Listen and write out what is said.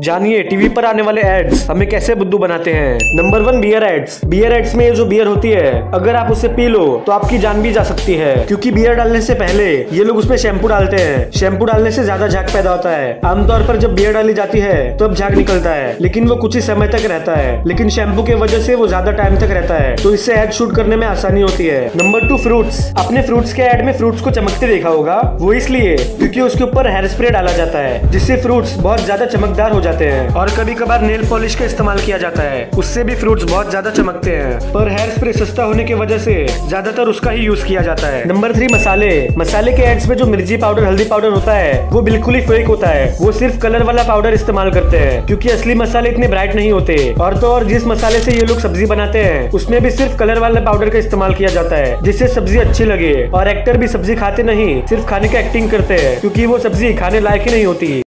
जानिए, टीवी पर आने वाले एड्स हमें कैसे बुद्धू बनाते हैं? Number one beer ads beer ads में ये जो बियर होती है, अगर आप उसे पी लो तो आपकी जान भी जा सकती है। क्योंकि बियर डालने से पहले, ये लोग उसमें शैम्पू डालते हैं। शैम्पू डालने से ज़्यादा झाग पैदा होता है। आमतौर पर जब बियर डाली जाती है तो अब झाग निकलता है। लेकिन वो कुछ ही समय तक रहता है। लेकिन शैम्पू की वजह से वो ज़्यादा टाइम तक रहता है। तो इससे एड शूट करने में आसानी होती है। नंबर टू फ्रूट्स अपने फ्रूट्स के एड में फ्रूट्स को चमकते देखा होगा। वो इसलिए, क्योंकि उसके ऊपर हेयर स्प्रे डाला जाता है, जिससे फ्रूट्स बहुत ज़्यादा चमकदार हो। जाते हैं। और कभी कभार नेल पॉलिश का इस्तेमाल किया जाता है। उससे भी फ्रूट्स बहुत ज़्यादा चमकते हैं। पर हेयर स्प्रे सस्ता होने की वजह से ज़्यादातर उसका ही यूज़ किया जाता है। नंबर थ्री मसाले। मसाले के एड्स में जो मिर्ची पाउडर हल्दी पाउडर होता है, वो बिल्कुल ही फेक होता है। वो सिर्फ़ कलर वाला पाउडर इस्तेमाल करते हैं, क्योंकि असली मसाले इतने ब्राइट नहीं होते। और तो और जिस मसाले से ये लोग सब्ज़ी बनाते हैं, उसमें भी सिर्फ़ कलर वाले पाउडर का इस्तेमाल किया जाता है, जिससे सब्ज़ी अच्छी लगे। और एक्टर भी सब्ज़ी खाते नहीं, सिर्फ़ खाने का एक्टिंग करते हैं, क्योंकि वो सब्ज़ी खाने लायक ही नहीं होती।